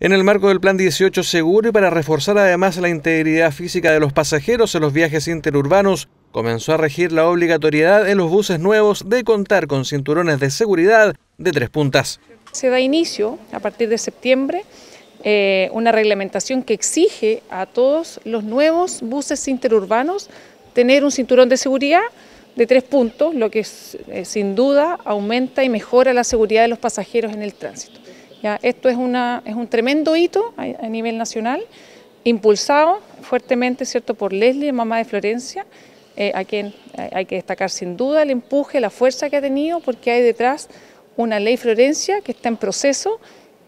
En el marco del Plan 18 Seguro y para reforzar además la integridad física de los pasajeros en los viajes interurbanos, comenzó a regir la obligatoriedad en los buses nuevos de contar con cinturones de seguridad de tres puntas. Se da inicio a partir de septiembre eh, una reglamentación que exige a todos los nuevos buses interurbanos tener un cinturón de seguridad de tres puntos, lo que eh, sin duda aumenta y mejora la seguridad de los pasajeros en el tránsito. ¿Ya? Esto es, una, es un tremendo hito a, nivel nacional, impulsado fuertemente ¿cierto? por Leslie, mamá de Florencia, eh, a quien hay que destacar sin duda el empuje, la fuerza que ha tenido, porque hay detrás una ley Florencia que está en proceso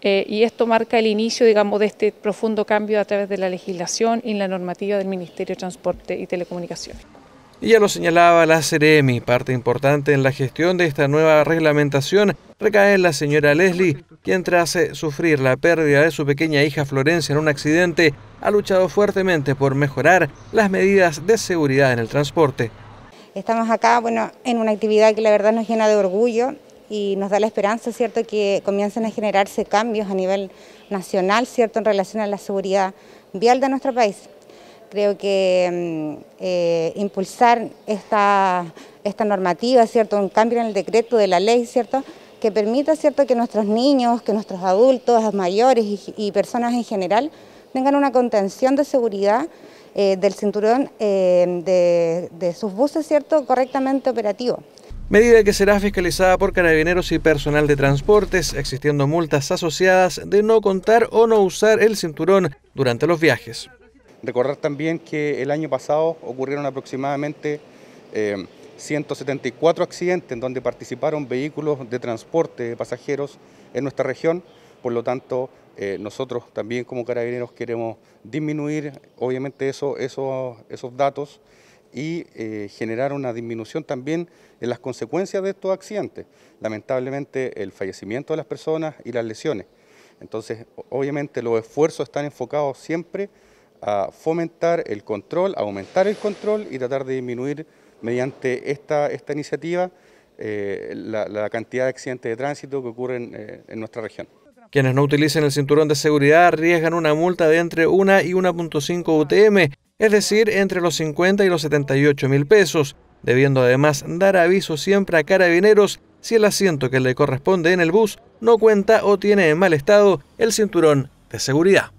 eh, y esto marca el inicio, digamos, de este profundo cambio a través de la legislación y la normativa del Ministerio de Transporte y Telecomunicaciones. Y ya lo señalaba la Ceremi, parte importante en la gestión de esta nueva reglamentación recae en la señora Leslie, quien tras eh, sufrir la pérdida de su pequeña hija Florencia en un accidente, ha luchado fuertemente por mejorar las medidas de seguridad en el transporte. Estamos acá, bueno, en una actividad que la verdad nos llena de orgullo y nos da la esperanza, ¿cierto?, que comiencen a generarse cambios a nivel nacional, ¿cierto?, en relación a la seguridad vial de nuestro país. Creo que mm, eh, impulsar esta, esta normativa, ¿cierto?, un cambio en el decreto de la ley, ¿cierto?, que permita, ¿cierto?, que nuestros niños, que nuestros adultos, mayores y, personas en general tengan una contención de seguridad eh, del cinturón eh, de, de sus buses, ¿cierto?, correctamente operativo medida que será fiscalizada por carabineros y personal de transportes, existiendo multas asociadas de no contar o no usar el cinturón durante los viajes. Recordar también que el año pasado ocurrieron aproximadamente 174 eh, accidentes en donde participaron vehículos de transporte de pasajeros en nuestra región, por lo tanto eh, nosotros también como carabineros queremos disminuir obviamente eso, esos datos y eh, generar una disminución también en las consecuencias de estos accidentes, lamentablemente el fallecimiento de las personas y las lesiones. Entonces, obviamente los esfuerzos están enfocados siempre a fomentar el control, aumentar el control y tratar de disminuir mediante esta, esta iniciativa eh, la, cantidad de accidentes de tránsito que ocurren eh, en nuestra región. Quienes no utilicen el cinturón de seguridad arriesgan una multa de entre 1 y 1.5 UTM es decir, entre los 50 y los 78 mil pesos, debiendo además dar aviso siempre a carabineros si el asiento que le corresponde en el bus no cuenta o tiene en mal estado el cinturón de seguridad.